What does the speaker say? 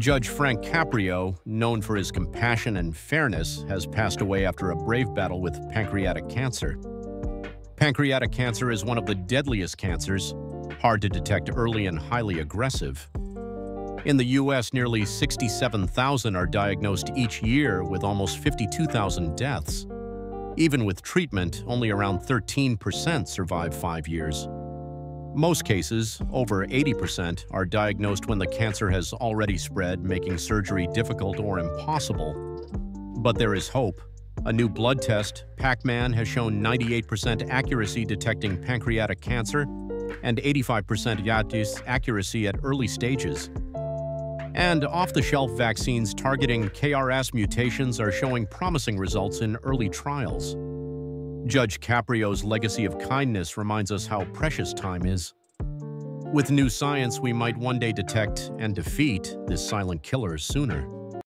Judge Frank Caprio, known for his compassion and fairness, has passed away after a brave battle with pancreatic cancer. Pancreatic cancer is one of the deadliest cancers, hard to detect early and highly aggressive. In the U.S., nearly 67,000 are diagnosed each year with almost 52,000 deaths. Even with treatment, only around 13% survive five years. Most cases, over 80%, are diagnosed when the cancer has already spread, making surgery difficult or impossible. But there is hope. A new blood test, PAC-MANN, has shown 98% accuracy detecting pancreatic cancer and 85% YATIS accuracy at early stages. And off-the-shelf vaccines targeting KRAS mutations are showing promising results in early trials. Judge Caprio's legacy of kindness reminds us how precious time is. With new science, we might one day detect and defeat this silent killer sooner.